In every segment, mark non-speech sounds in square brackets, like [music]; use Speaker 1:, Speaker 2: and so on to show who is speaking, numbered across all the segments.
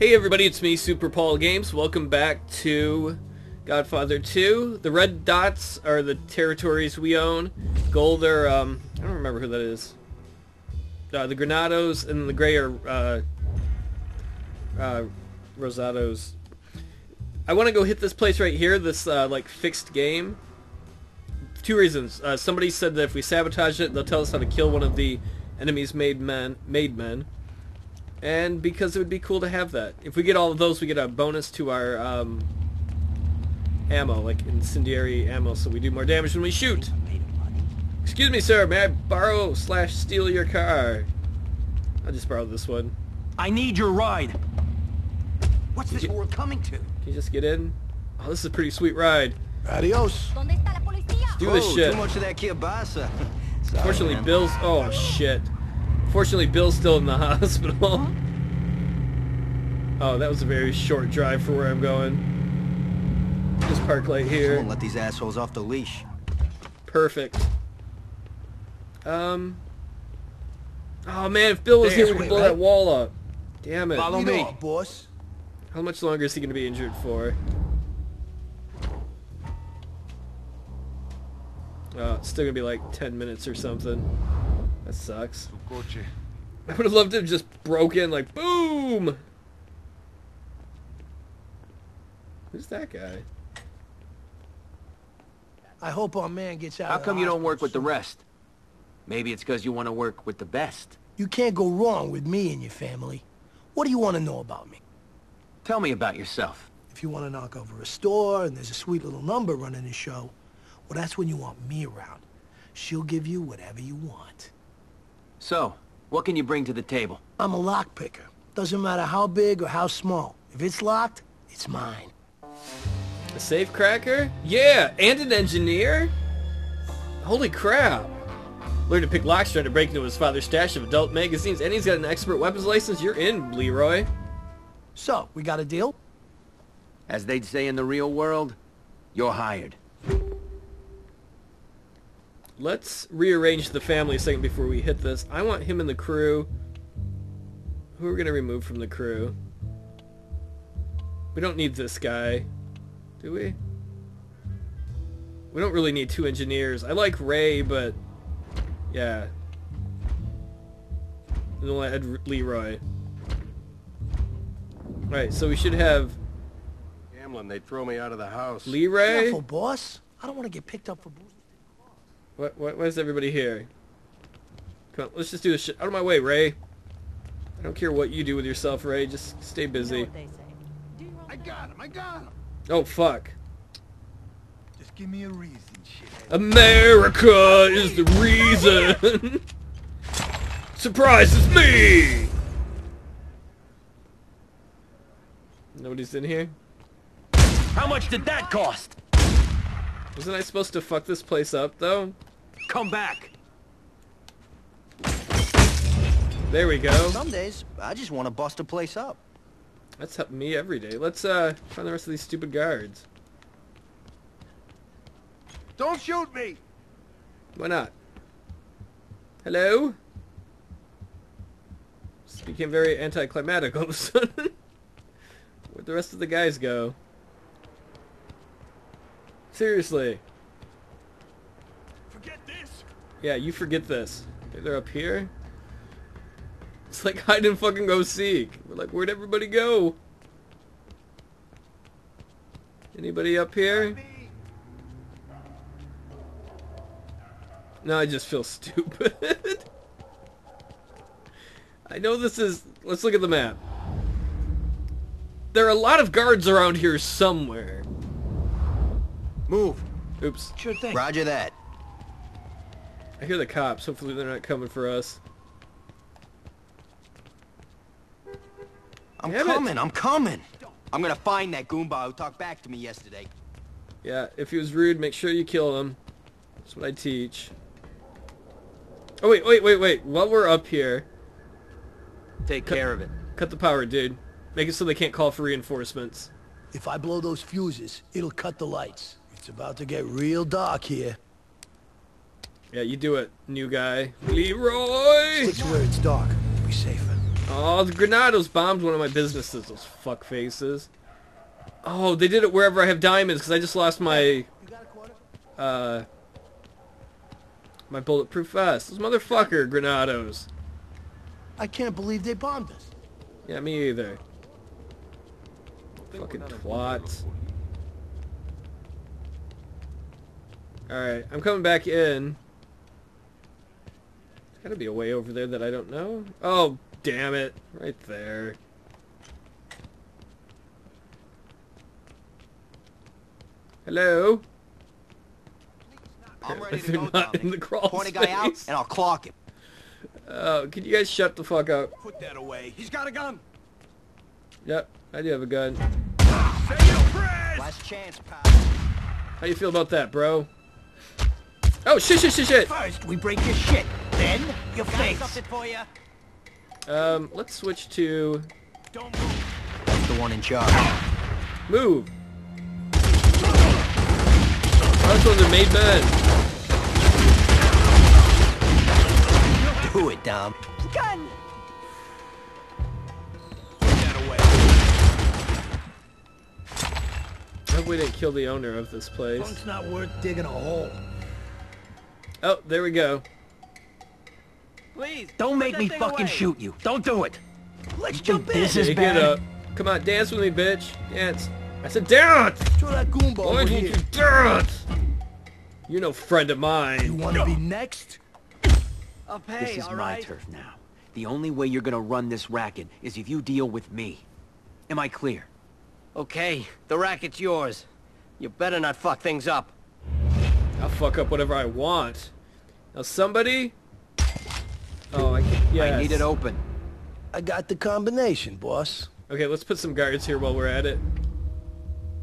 Speaker 1: Hey everybody, it's me, Super Paul Games. Welcome back to Godfather 2. The red dots are the territories we own. Gold are, um, I don't remember who that is. Uh, the Granados and the gray are, uh, uh, Rosatos. I want to go hit this place right here, this, uh, like, fixed game. Two reasons. Uh, somebody said that if we sabotage it, they'll tell us how to kill one of the enemy's made men, made men and because it would be cool to have that. If we get all of those, we get a bonus to our um, ammo, like incendiary ammo, so we do more damage when we shoot. Excuse me, sir. May I borrow slash steal your car? I'll just borrow this one.
Speaker 2: I need your ride.
Speaker 3: What's this
Speaker 1: you-
Speaker 3: world coming to?
Speaker 1: Can you just get in? Oh, this is a pretty sweet ride.
Speaker 4: Adios.
Speaker 5: ¿Dónde está?
Speaker 1: Do this
Speaker 3: oh, too much of that kielbasa. [laughs] Sorry,
Speaker 1: Fortunately,
Speaker 3: man.
Speaker 1: Bill's... Oh, shit. Fortunately, Bill's still in the [laughs] hospital. Oh, that was a very short drive for where I'm going. Just park right here.
Speaker 3: Someone let these assholes off the leash.
Speaker 1: Perfect. Um. Oh man, if Bill was
Speaker 4: There's
Speaker 1: here, we could blow
Speaker 4: right?
Speaker 1: that wall up. Damn it.
Speaker 2: Follow me.
Speaker 4: off, boss.
Speaker 1: How much longer is he going to be injured for? Oh, it's still going to be like 10 minutes or something. That sucks. I would have loved to have just broken like boom. Who's that guy?
Speaker 4: I hope our man gets out
Speaker 2: How
Speaker 4: of the
Speaker 2: come you don't work with the rest? Maybe it's because you want to work with the best.
Speaker 4: You can't go wrong with me and your family. What do you want to know about me?
Speaker 2: Tell me about yourself.
Speaker 4: If you want to knock over a store and there's a sweet little number running the show, well, that's when you want me around. She'll give you whatever you want.
Speaker 2: So, what can you bring to the table?
Speaker 4: I'm a lockpicker. Doesn't matter how big or how small. If it's locked, it's mine.
Speaker 1: A safe cracker? Yeah, and an engineer? Holy crap. Learned to pick locks trying to break into his father's stash of adult magazines, and he's got an expert weapons license. You're in, Leroy.
Speaker 4: So, we got a deal?
Speaker 2: As they'd say in the real world, you're hired.
Speaker 1: Let's rearrange the family a second before we hit this. I want him in the crew. Who are we going to remove from the crew? We don't need this guy. Do we? We don't really need two engineers. I like Ray, but... Yeah. And we'll add Leroy. Right, so we should have
Speaker 6: Gambling, they'd throw me out of the house.
Speaker 1: Leroy.
Speaker 4: Careful, boss. I don't want to get picked up for booze.
Speaker 1: What, what, why is everybody here? Come on, let's just do this shit. Out of my way, Ray. I don't care what you do with yourself, Ray. Just stay busy.
Speaker 6: I got him, I got him.
Speaker 1: Oh, fuck.
Speaker 6: Just give me a reason, shit.
Speaker 1: America is the reason. Surprises me! Nobody's in here?
Speaker 2: How much did that cost?
Speaker 1: Wasn't I supposed to fuck this place up, though?
Speaker 2: Come back.
Speaker 1: There we go.
Speaker 3: Some days, I just want to bust a place up.
Speaker 1: That's helped me every day. Let's, uh, find the rest of these stupid guards.
Speaker 6: Don't shoot me!
Speaker 1: Why not? Hello? This became very anticlimactic all of a sudden. [laughs] Where'd the rest of the guys go? Seriously.
Speaker 6: Forget this!
Speaker 1: Yeah, you forget this. Okay, they're up here. It's like hide and fucking go seek. We're like, where'd everybody go? Anybody up here? No, I just feel [laughs] stupid. I know this is... Let's look at the map. There are a lot of guards around here somewhere.
Speaker 3: Move.
Speaker 1: Oops.
Speaker 4: Sure thing.
Speaker 3: Roger that.
Speaker 1: I hear the cops. Hopefully they're not coming for us.
Speaker 3: I'm
Speaker 1: Damn it.
Speaker 3: coming, I'm coming. I'm gonna find that Goomba who talked back to me yesterday.
Speaker 1: Yeah, if he was rude, make sure you kill him. That's what I teach. Oh, wait, wait, wait, wait. While we're up here,
Speaker 2: Take care of it.
Speaker 1: cut the power, dude. Make it so they can't call for reinforcements.
Speaker 4: If I blow those fuses, it'll cut the lights. It's about to get real dark here.
Speaker 1: Yeah, you do it, new guy. Leroy!
Speaker 4: Stick to where it's dark. We'll be safer.
Speaker 1: Oh, the Granados bombed one of my businesses, those fuck faces. Oh, they did it wherever I have diamonds, because I just lost my,
Speaker 4: You got a quarter?
Speaker 1: uh, my bulletproof vest. Those motherfucker Granados.
Speaker 4: I can't believe they bombed us.
Speaker 1: Yeah, me either. Fucking twats. Alright, I'm coming back in. There's gotta be a way over there that I don't know. Oh, damn it. Right there. Hello?
Speaker 3: I'm ready to go, [laughs]
Speaker 1: not in
Speaker 3: Dominic.
Speaker 1: the crawl
Speaker 3: Point a guy out, and I'll clock him.
Speaker 1: Oh, can you guys shut the fuck up?
Speaker 3: Put that away. He's got a gun.
Speaker 1: Yep, I do have a gun.
Speaker 3: Last chance, pal.
Speaker 1: How you feel about that, bro? Oh, shit, shit, shit, shit!
Speaker 5: First, we break your shit. Then, your
Speaker 3: Got
Speaker 5: face.
Speaker 3: something for you.
Speaker 1: Um, let's switch to
Speaker 5: Don't move.
Speaker 3: That's the one in charge.
Speaker 1: move. Those ones are made men.
Speaker 3: Do it, Dom. Gun.
Speaker 1: Get I hope we didn't kill the owner of this place.
Speaker 4: Punk's not worth digging a hole.
Speaker 1: Oh, there we go.
Speaker 3: Please.
Speaker 5: Don't make me fucking shoot you. Don't do it.
Speaker 4: Let's jump in.
Speaker 5: This is
Speaker 1: Take
Speaker 5: bad.
Speaker 1: it up. Come on, dance with me, bitch. Dance. I said dance!
Speaker 4: Throw that goomba
Speaker 1: Why
Speaker 4: over here.
Speaker 1: you dance? You're no friend of mine.
Speaker 4: You want to be next?
Speaker 3: I'll pay,
Speaker 2: This is my turf now. The only way you're gonna run this racket is if you deal with me. Am I clear?
Speaker 3: Okay, the racket's yours. You better not fuck things up.
Speaker 1: I'll fuck up whatever I want. Now somebody... Oh, I can Yeah.
Speaker 2: I need it open.
Speaker 4: I got the combination, boss.
Speaker 1: Okay, let's put some guards here while we're at it.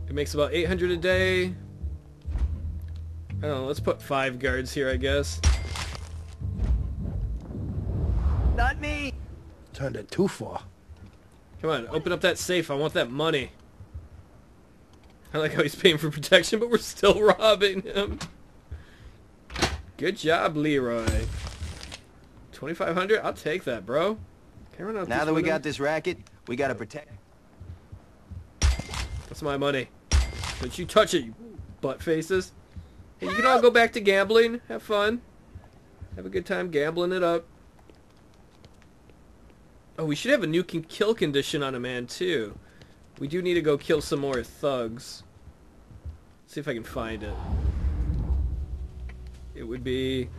Speaker 1: It makes about 800 a day. I don't know, let's put five guards here, I guess.
Speaker 3: Not me.
Speaker 4: Turned it too far.
Speaker 1: Come on, open up that safe. I want that money. I like how he's paying for protection, but we're still [laughs] robbing him. Good job, Leroy. 2500 I'll take that, bro. Can't run out
Speaker 3: Now that we
Speaker 1: window.
Speaker 3: got this racket, we gotta protect.
Speaker 1: That's my money. Don't you touch it, you butt faces. Hey, you can all go back to gambling. Have fun. Have a good time gambling it up. Oh, we should have a new con- kill condition on a man, too. We do need to go kill some more thugs. Let's see if I can find it. It would be...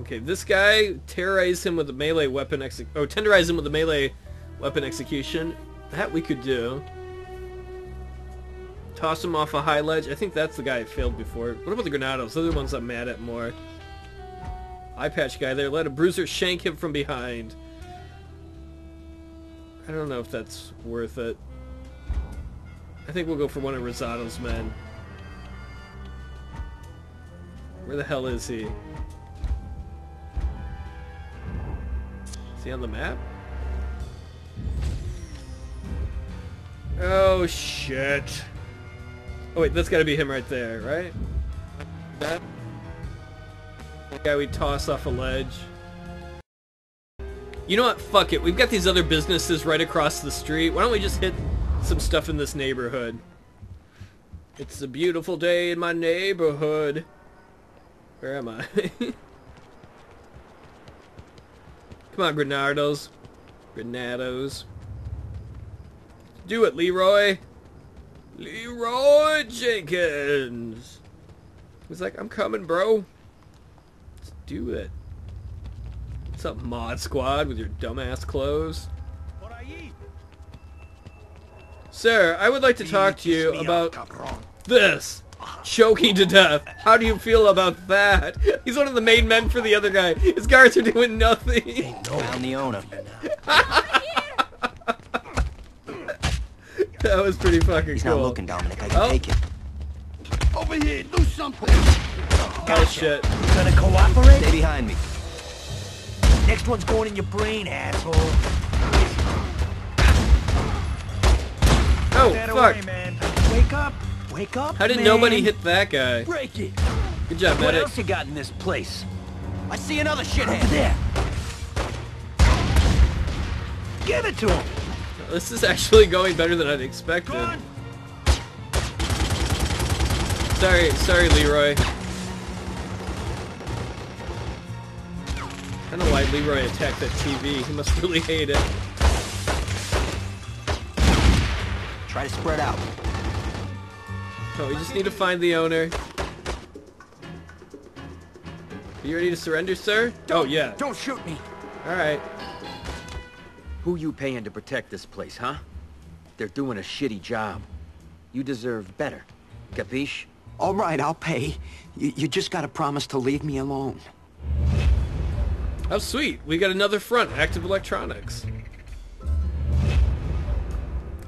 Speaker 1: Okay, this guy, terrorize him with a melee weapon exec- Oh, tenderize him with a melee weapon execution. That we could do. Toss him off a high ledge. I think that's the guy I failed before. What about the Granados? Those are the ones I'm mad at more. Eye patch guy there. Let a bruiser shank him from behind. I don't know if that's worth it. I think we'll go for one of Rosato's men. Where the hell is he? Is he on the map? Oh shit. Oh wait, that's gotta be him right there, right? That guy we toss off a ledge. You know what? Fuck it. We've got these other businesses right across the street. Why don't we just hit some stuff in this neighborhood? It's a beautiful day in my neighborhood. Where am I? [laughs] Come on, Granados. Granados. Do it, Leroy. Leroy Jenkins. He's like, I'm coming, bro. Let's do it. What's up, Mod Squad, with your dumbass clothes? Sir, I would like to talk to you about this. Choking to death. How do you feel about that? He's one of the main men for the other guy. His guards are doing nothing.
Speaker 3: Found the owner.
Speaker 1: That was pretty fucking
Speaker 3: He's
Speaker 1: cool.
Speaker 3: not looking, Dominic. I can
Speaker 1: Oh.
Speaker 3: take it.
Speaker 6: Over here, do something.
Speaker 1: Oh shit.
Speaker 5: You Gonna cooperate?
Speaker 3: Stay behind me.
Speaker 5: Next one's going in your brain, asshole.
Speaker 1: Oh fuck.
Speaker 5: away, man. Wake up. Wake up,
Speaker 1: How did
Speaker 5: man.
Speaker 1: nobody hit that guy?
Speaker 5: Break it.
Speaker 1: Good job,
Speaker 5: What
Speaker 1: medic.
Speaker 5: else you got in this place?
Speaker 3: I see another shithead.
Speaker 5: Over there. Give it to him.
Speaker 1: This is actually going better than I'd expected. Sorry, sorry, Leroy. I don't know why Leroy attacked that TV. He must really hate it.
Speaker 2: Try to spread out.
Speaker 1: Oh, we just need to find the owner. Are you ready to surrender, sir? oh, yeah.
Speaker 5: Don't shoot me.
Speaker 1: Alright.
Speaker 2: Who you paying to protect this place, huh? They're doing a shitty job. You deserve better. Capiche?
Speaker 7: All right, I'll pay. You, you just gotta promise to leave me alone.
Speaker 1: Oh, sweet. We got another front, Active Electronics.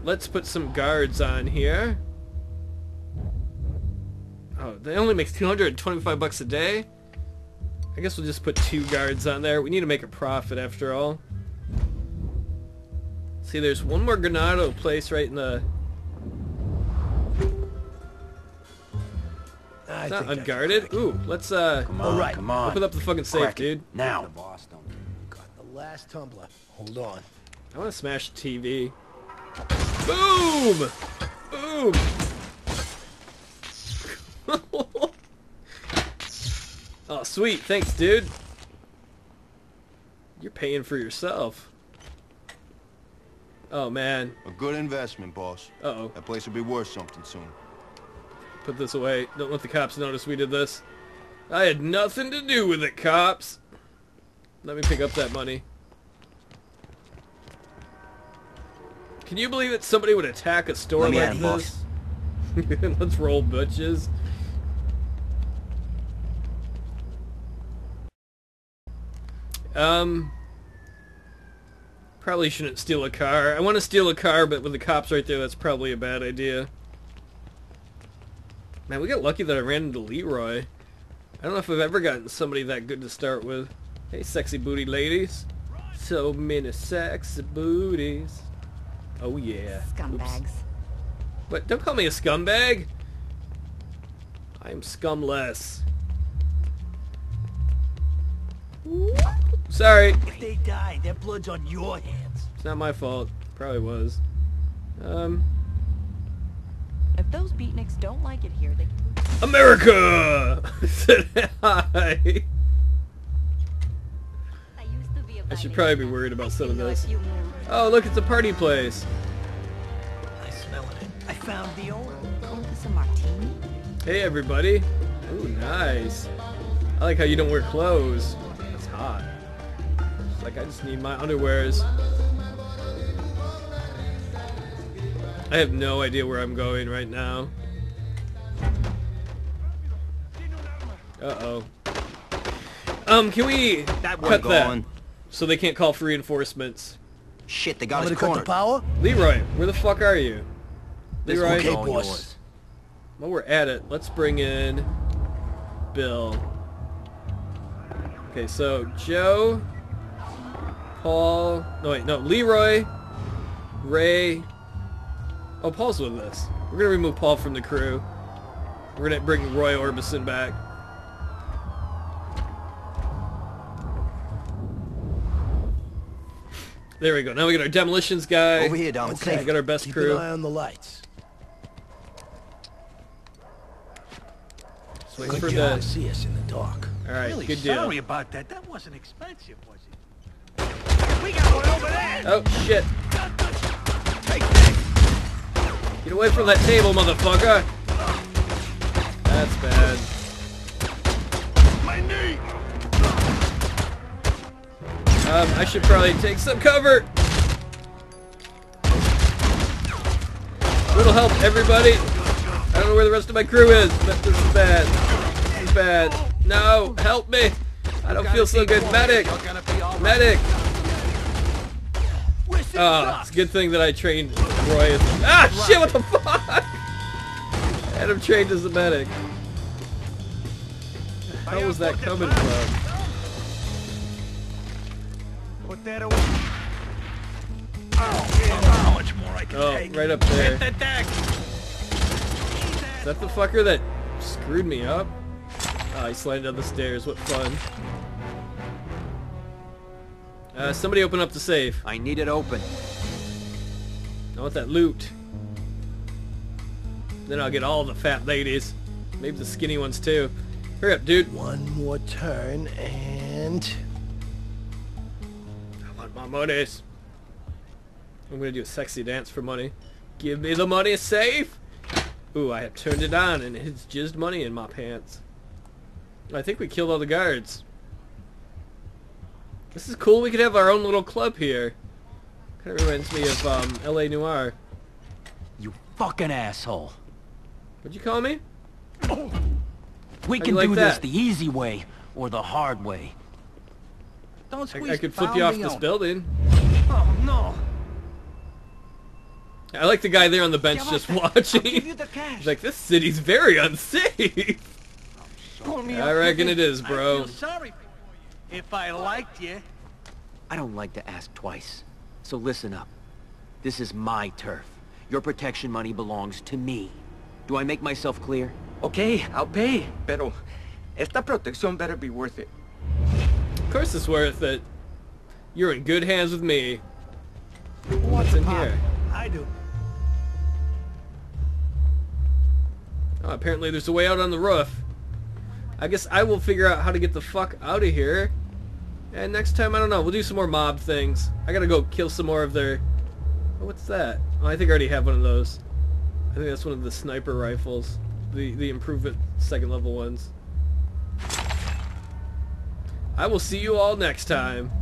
Speaker 1: Let's put some guards on here. Oh, they only makes 225 bucks a day? I guess we'll just put two guards on there. We need to make a profit after all. See, there's one more Granado place right in the... It's not unguarded. Ooh, let's uh
Speaker 2: Come on,
Speaker 4: right.
Speaker 2: come on.
Speaker 1: open up the fucking safe,
Speaker 2: Crack
Speaker 1: dude.
Speaker 2: Now.
Speaker 7: boss don't.
Speaker 4: Got the last tumbler. Hold on.
Speaker 1: I want to smash the TV. Boom! Boom! Oh, sweet. Thanks, dude. You're paying for yourself. Oh, man.
Speaker 6: A good investment, boss.
Speaker 1: Uh-oh.
Speaker 6: That place will be worth something soon.
Speaker 1: Put this away. Don't let the cops notice we did this. I had nothing to do with it, cops. Let me pick up that money. Can you believe that somebody would attack a store
Speaker 2: Let
Speaker 1: like
Speaker 2: at it, boss.
Speaker 1: this? [laughs] Let's roll butches. Um, probably shouldn't steal a car. I want to steal a car, but with the cops right there, that's probably a bad idea. Man, we got lucky that I ran into Leroy. I don't know if I've ever gotten somebody that good to start with. Hey, sexy booty ladies. So many sexy booties. Oh yeah. Oops.
Speaker 8: Scumbags.
Speaker 1: What? Don't call me a scumbag. I am scumless. Sorry.
Speaker 5: If they die, their blood's on your hands.
Speaker 1: It's not my fault. Probably was. Um,
Speaker 8: If those beatniks don't like it here, they can move.
Speaker 1: America! Said [laughs] hi.
Speaker 8: I used to be a
Speaker 1: I should probably be worried about some of
Speaker 8: know
Speaker 1: this.
Speaker 8: if you moved.
Speaker 1: Oh, look, it's a party place.
Speaker 5: I smell it. I found the owner.
Speaker 8: Call martini?
Speaker 1: Hey, everybody. Ooh, nice. I like how you don't wear clothes. That's hot. It's like I just need my underwears. I have no idea where I'm going right now. Uh-oh. Um, can we
Speaker 2: That one
Speaker 1: cut that
Speaker 2: going.
Speaker 1: so they can't call for reinforcements?
Speaker 2: Shit, they
Speaker 4: I'm
Speaker 2: got
Speaker 4: gonna
Speaker 2: us
Speaker 4: cut the power.
Speaker 1: Leroy, where the fuck are you?
Speaker 2: This
Speaker 1: Leroy,
Speaker 2: one's
Speaker 4: Okay, boss.
Speaker 1: While we're at it, let's bring in Bill. Okay, so Joe, Paul, no wait, no, Leroy, Ray. Oh, Paul's with us. We're gonna remove Paul from the crew. We're gonna bring Roy Orbison back. There we go. Now we got our demolitions guy.
Speaker 2: Over here, Dom. It's
Speaker 4: Okay,
Speaker 1: I got our best
Speaker 4: Keep
Speaker 1: crew.
Speaker 4: an eye on the lights.
Speaker 1: Just wait for the.
Speaker 4: See us in the dark.
Speaker 1: All right,
Speaker 5: really
Speaker 1: good deal.
Speaker 5: sorry about that. That wasn't expensive, was it? We got one over there.
Speaker 1: Oh shit! Get away from that table, motherfucker! That's bad.
Speaker 6: My knee!
Speaker 1: Um, I should probably take some cover. Little help, everybody. I don't know where the rest of my crew is, but this is bad. This is bad. No, help me! I don't feel so good. Medic! Medic! Oh, it's a good thing that I trained Roy as Ah, shit, what the fuck? I had him trained as a medic. How was that coming from?
Speaker 5: Put that away. Oh, much more I can
Speaker 1: Oh,
Speaker 5: take?
Speaker 1: right up there.
Speaker 5: Hit the deck.
Speaker 1: Is that the fucker that screwed me up? Ah, he slid down the stairs. What fun. Uh, somebody open up the safe.
Speaker 2: I need it open.
Speaker 1: I want that loot. Then I'll get all the fat ladies. Maybe the skinny ones too. Hurry up, dude.
Speaker 4: One more turn and...
Speaker 1: I want my monies. I'm gonna do a sexy dance for money. Give me the money safe! Ooh, I have turned it on and it's jizzed money in my pants. I think we killed all the guards. This is cool, we could have our own little club here. Kinda reminds me of um, L.A. Noire.
Speaker 7: You fucking asshole.
Speaker 1: What'd you call me?
Speaker 7: We
Speaker 1: How
Speaker 7: can
Speaker 1: like
Speaker 7: do this the easy way or the hard way.
Speaker 5: Don't
Speaker 1: I,
Speaker 5: squeeze
Speaker 1: I could
Speaker 5: the
Speaker 1: flip you off this
Speaker 5: on.
Speaker 1: building.
Speaker 5: Oh, no.
Speaker 1: I like the guy there on the bench just
Speaker 5: us that. I'll give
Speaker 1: watching.
Speaker 5: you the [laughs] cash.
Speaker 1: He's like, this city's very unsafe. I reckon it is,
Speaker 5: I
Speaker 1: bro.
Speaker 5: sorry. If I liked you,
Speaker 2: I don't like to ask twice. So listen up. This is my turf. Your protection money belongs to me. Do I make myself clear?
Speaker 9: Okay, I'll pay, pero esta protección better be worth it.
Speaker 1: Of course it's worth it. You're in good hands with me. What's in here?
Speaker 4: I do.
Speaker 1: Oh, apparently there's a way out on the roof. I guess I will figure out how to get the fuck out of here. And next time, I don't know, we'll do some more mob things. I gotta go kill some more of their... Oh, what's that? Oh, I think I already have one of those. I think that's one of the sniper rifles. The, the improvement second level ones. I will see you all next time.